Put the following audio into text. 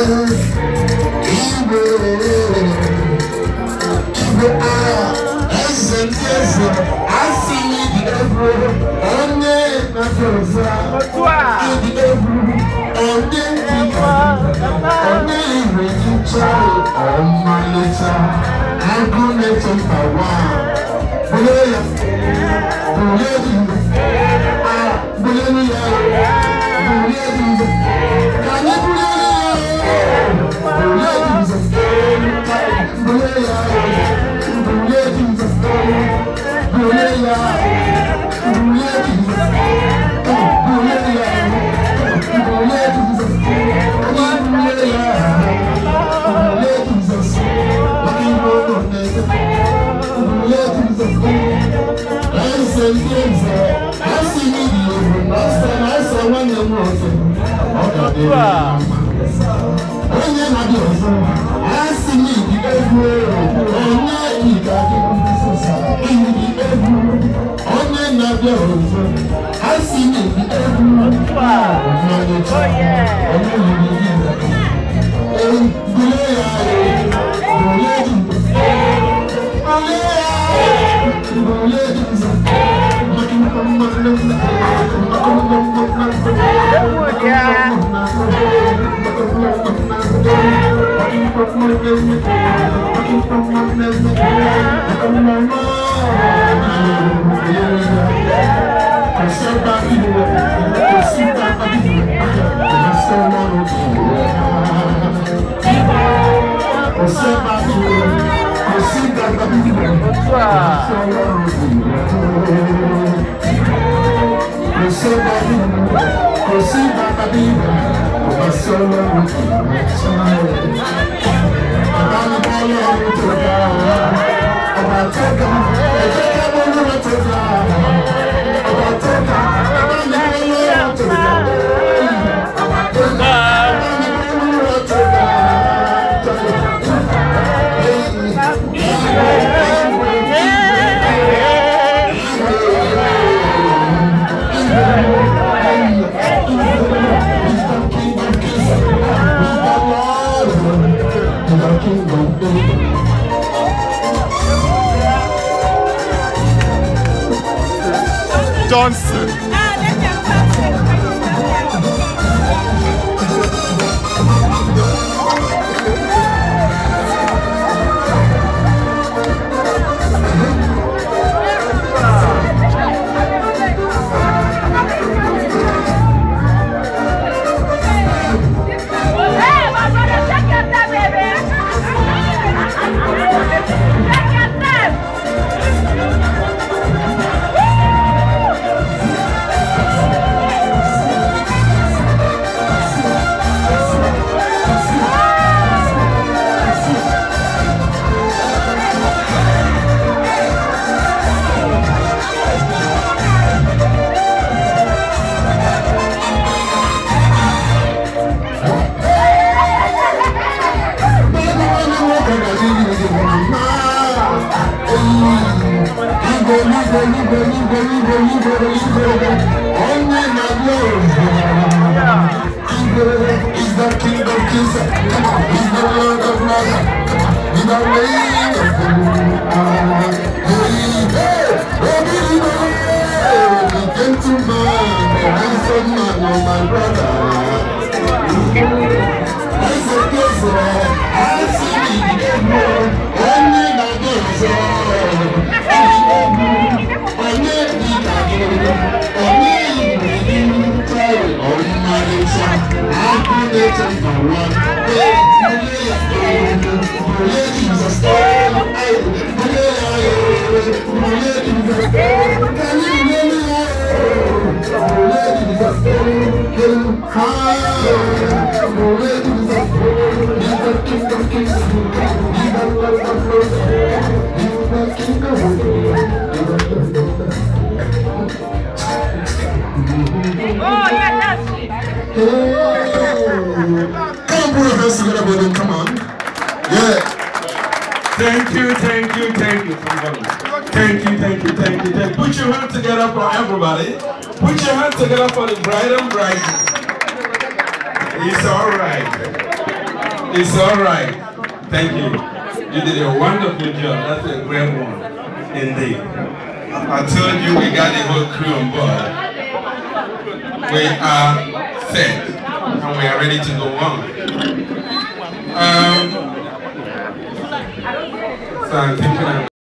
Igwe, Igwe agha, eze ndị eze, asị m James, I see you. Last time I saw one young woman. Onye na-adị ọzọ, a sị na ibi egwu eru, onye ịga gị ibi egwu. Onye na-abịa ọzọ, a sị na ibi egwu n'ọnyịcha, onye na-abịa gị. Ee, gụnye ya ahụ. Bonsoir. Maka mmadụ Kò sí bàbá bí ìgbà, kò bá sí ọlọ́run kì í bá sọ́ọ́. Johnson. He's the king of kings. Come on, he's the lord of lords. Come on, he's the Thank you, thank you, thank you. Thank you, thank you, thank you, thank you. Put your hands together for everybody. Put your hands together for the bride and bride. It's all right. It's all right. Thank you. You did a wonderful job. That's a great one. Indeed. I told you we got the whole crew on board. We are set and we are ready to go on. Um, so I'm thinking